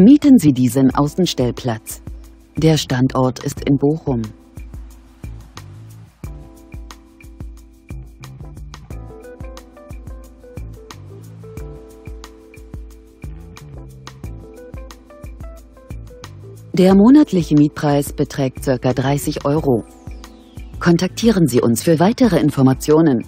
Mieten Sie diesen Außenstellplatz. Der Standort ist in Bochum. Der monatliche Mietpreis beträgt ca. 30 Euro. Kontaktieren Sie uns für weitere Informationen.